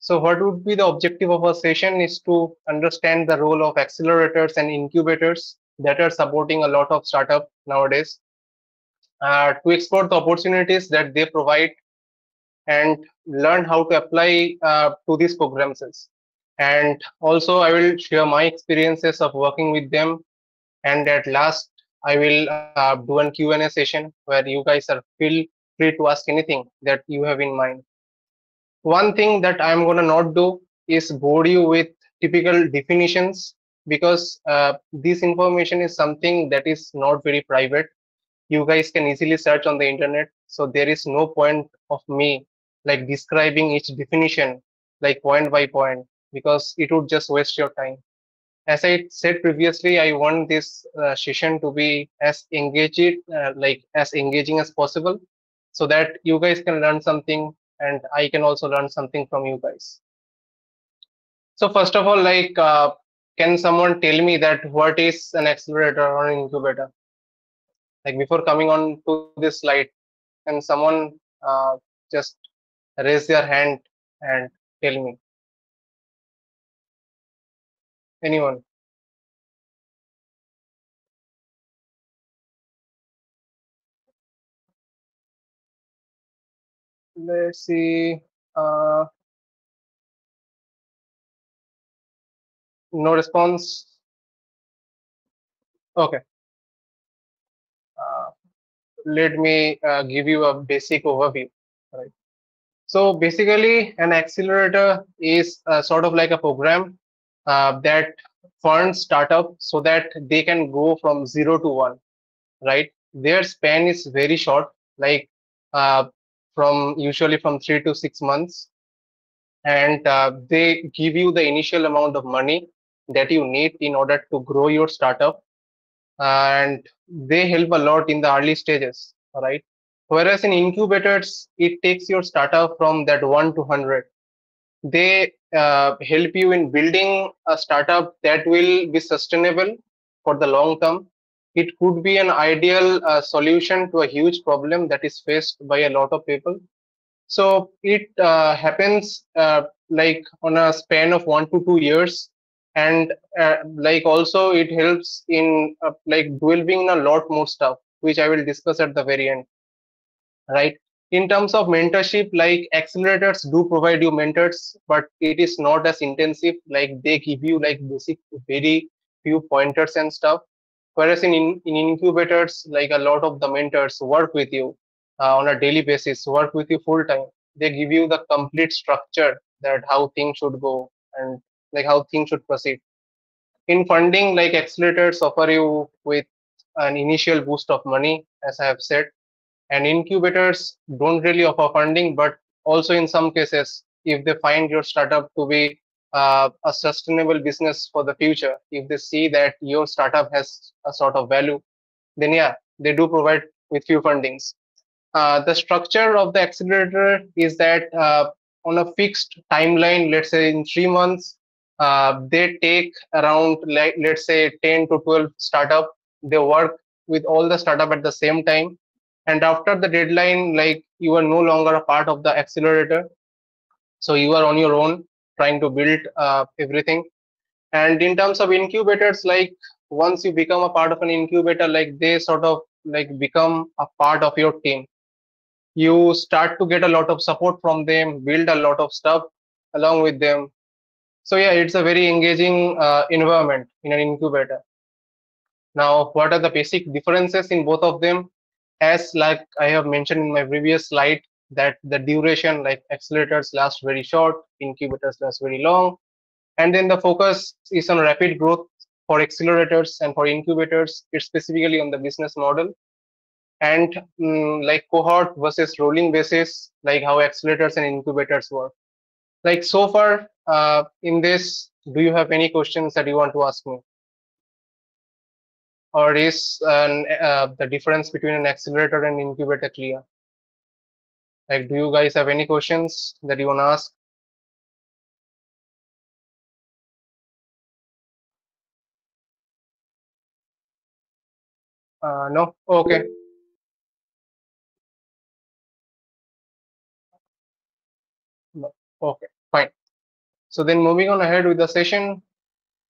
So what would be the objective of our session is to understand the role of accelerators and incubators that are supporting a lot of startup nowadays, uh, to explore the opportunities that they provide and learn how to apply uh, to these programs. And also I will share my experiences of working with them. And at last, I will uh, do an Q&A session where you guys are feel free to ask anything that you have in mind one thing that i'm going to not do is bore you with typical definitions because uh, this information is something that is not very private. You guys can easily search on the internet. So there is no point of me like describing each definition like point by point because it would just waste your time. As i said previously i want this uh, session to be as engaging uh, like as engaging as possible so that you guys can learn something and I can also learn something from you guys. So first of all, like, uh, can someone tell me that what is an accelerator or an incubator? Like before coming on to this slide, can someone uh, just raise their hand and tell me? Anyone? Let's see. Uh, no response. Okay. Uh, let me uh, give you a basic overview. Right. So basically, an accelerator is sort of like a program uh, that funds startup so that they can go from zero to one. Right. Their span is very short, like uh, from usually from three to six months. And uh, they give you the initial amount of money that you need in order to grow your startup. And they help a lot in the early stages right? Whereas in incubators it takes your startup from that 1 to 100 they uh, help you in building a startup that will be sustainable for the long term it could be an ideal uh, solution to a huge problem that is faced by a lot of people. So it uh, happens uh, like on a span of one to two years and uh, like also it helps in uh, like delving a lot more stuff which i will discuss at the very end right? In terms of mentorship like accelerators do provide you mentors but it is not as intensive like they give you like basic very few pointers and stuff whereas in, in, in incubators like a lot of the mentors work with you uh, on a daily basis work with you full time. They give you the complete structure that how things should go and like how things should proceed. In funding like accelerators offer you with an initial boost of money as i have said. And incubators don't really offer funding but also in some cases if they find your startup to be uh, a sustainable business for the future. If they see that your startup has a sort of value then yeah they do provide with few fundings. Uh, the structure of the accelerator is that uh, on a fixed timeline let's say in three months uh, they take around like let's say 10 to 12 startup they work with all the startup at the same time and after the deadline like you are no longer a part of the accelerator so you are on your own trying to build uh, everything. And in terms of incubators like once you become a part of an incubator like they sort of like become a part of your team. You start to get a lot of support from them build a lot of stuff along with them. So yeah it's a very engaging uh, environment in an incubator. Now what are the basic differences in both of them? As like i have mentioned in my previous slide that the duration like accelerators last very short incubators last very long. And then the focus is on rapid growth for accelerators and for incubators it's specifically on the business model. And mm, like cohort versus rolling basis like how accelerators and incubators work. Like so far uh, in this do you have any questions that you want to ask me? Or is uh, the difference between an accelerator and incubator clear like, do you guys have any questions that you want to ask? Uh, no? Okay. No. Okay, fine. So then moving on ahead with the session.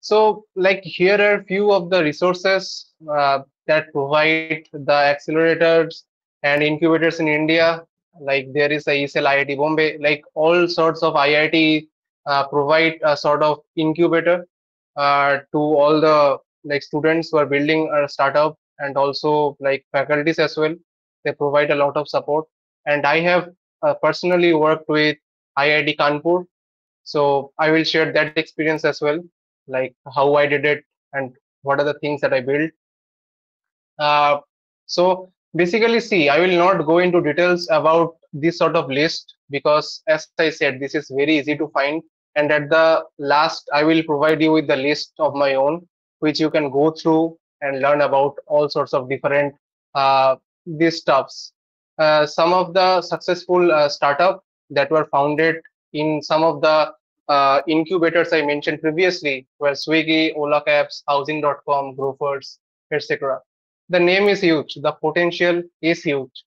So like here are few of the resources uh, that provide the accelerators and incubators in India. Like there is a ESL IIT Bombay, like all sorts of IIT uh, provide a sort of incubator uh, to all the like students who are building a startup and also like faculties as well. They provide a lot of support. And I have uh, personally worked with IIT Kanpur. So I will share that experience as well, like how I did it and what are the things that I built. Uh, so basically, see, I will not go into details about this sort of list because, as I said, this is very easy to find. And at the last, I will provide you with the list of my own, which you can go through and learn about all sorts of different uh, these stuffs. Uh, some of the successful uh, startup that were founded in some of the uh, incubators I mentioned previously were Swiggy, Ola Cabs, Housing.com, Grofers, etc. The name is huge. The potential is huge.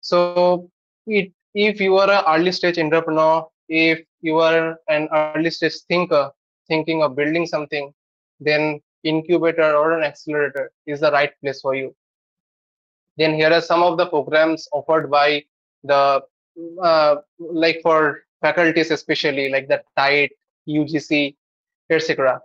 So it, if you are an early stage entrepreneur, if you are an early stage thinker, thinking of building something, then incubator or an accelerator is the right place for you. Then here are some of the programs offered by the uh, like for faculties especially like the TIDE, UGC, etc.